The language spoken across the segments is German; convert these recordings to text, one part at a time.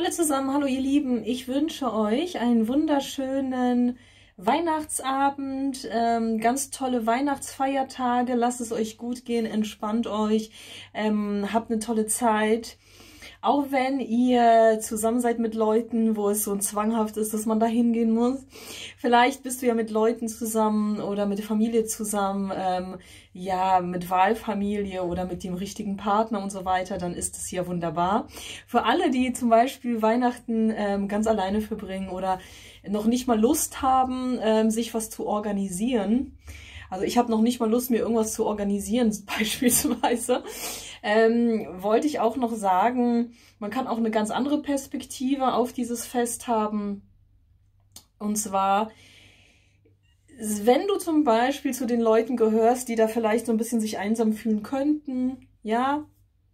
Hallo zusammen, hallo ihr Lieben. Ich wünsche euch einen wunderschönen Weihnachtsabend, ähm, ganz tolle Weihnachtsfeiertage. Lasst es euch gut gehen, entspannt euch, ähm, habt eine tolle Zeit. Auch wenn ihr zusammen seid mit Leuten, wo es so zwanghaft ist, dass man da hingehen muss. Vielleicht bist du ja mit Leuten zusammen oder mit der Familie zusammen, ähm, ja, mit Wahlfamilie oder mit dem richtigen Partner und so weiter, dann ist es ja wunderbar. Für alle, die zum Beispiel Weihnachten ähm, ganz alleine verbringen oder noch nicht mal Lust haben, ähm, sich was zu organisieren, also ich habe noch nicht mal Lust, mir irgendwas zu organisieren, beispielsweise. Ähm, wollte ich auch noch sagen, man kann auch eine ganz andere Perspektive auf dieses Fest haben. Und zwar, wenn du zum Beispiel zu den Leuten gehörst, die da vielleicht so ein bisschen sich einsam fühlen könnten, ja,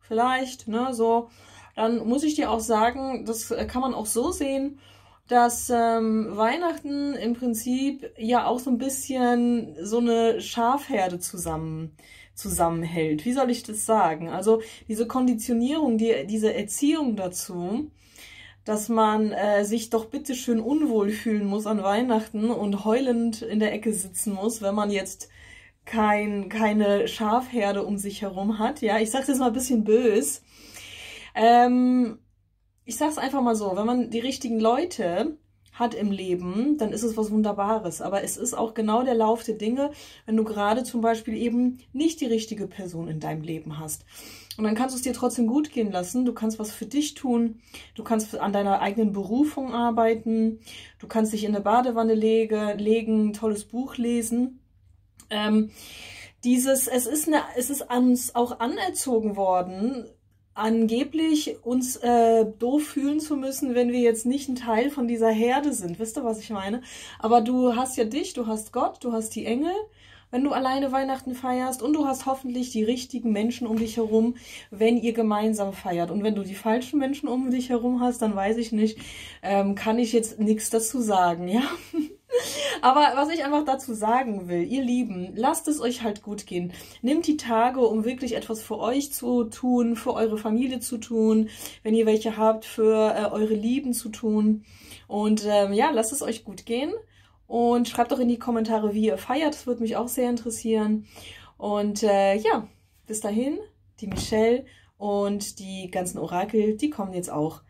vielleicht, ne, so, dann muss ich dir auch sagen, das kann man auch so sehen, dass ähm, Weihnachten im Prinzip ja auch so ein bisschen so eine Schafherde zusammen zusammenhält. Wie soll ich das sagen? Also diese Konditionierung, die, diese Erziehung dazu, dass man äh, sich doch bitteschön unwohl fühlen muss an Weihnachten und heulend in der Ecke sitzen muss, wenn man jetzt kein, keine Schafherde um sich herum hat. Ja, ich sage das mal ein bisschen bös. Ähm, ich sag's einfach mal so, wenn man die richtigen Leute hat im Leben, dann ist es was Wunderbares. Aber es ist auch genau der Lauf der Dinge, wenn du gerade zum Beispiel eben nicht die richtige Person in deinem Leben hast. Und dann kannst du es dir trotzdem gut gehen lassen. Du kannst was für dich tun. Du kannst an deiner eigenen Berufung arbeiten. Du kannst dich in eine Badewanne lege, legen, ein tolles Buch lesen. Ähm, dieses, es ist, eine, es ist uns auch anerzogen worden, angeblich uns äh, doof fühlen zu müssen, wenn wir jetzt nicht ein Teil von dieser Herde sind. Wisst ihr, was ich meine? Aber du hast ja dich, du hast Gott, du hast die Engel, wenn du alleine Weihnachten feierst und du hast hoffentlich die richtigen Menschen um dich herum, wenn ihr gemeinsam feiert. Und wenn du die falschen Menschen um dich herum hast, dann weiß ich nicht, ähm, kann ich jetzt nichts dazu sagen, ja? Aber was ich einfach dazu sagen will, ihr Lieben, lasst es euch halt gut gehen. Nehmt die Tage, um wirklich etwas für euch zu tun, für eure Familie zu tun, wenn ihr welche habt, für äh, eure Lieben zu tun. Und ähm, ja, lasst es euch gut gehen. Und schreibt doch in die Kommentare, wie ihr feiert. Das würde mich auch sehr interessieren. Und äh, ja, bis dahin, die Michelle und die ganzen Orakel, die kommen jetzt auch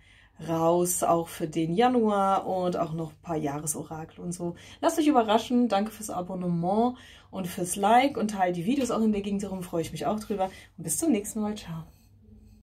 raus, auch für den Januar und auch noch ein paar Jahresorakel und so. Lasst euch überraschen. Danke fürs Abonnement und fürs Like und teilt die Videos auch in der Gegend herum. Freue ich mich auch drüber. Und bis zum nächsten Mal. Ciao.